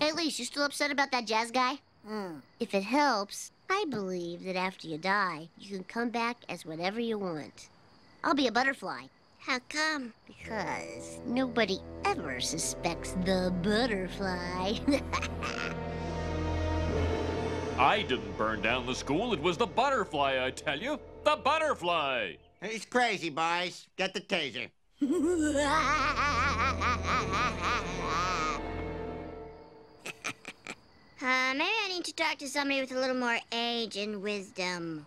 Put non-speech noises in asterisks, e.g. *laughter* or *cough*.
Hey, Lise, you still upset about that jazz guy? Hmm. If it helps, I believe that after you die, you can come back as whatever you want. I'll be a butterfly. How come? Because nobody ever suspects the butterfly. *laughs* I didn't burn down the school. It was the butterfly, I tell you. The butterfly. He's crazy, boys. Get the taser. *laughs* Uh, maybe I need to talk to somebody with a little more age and wisdom.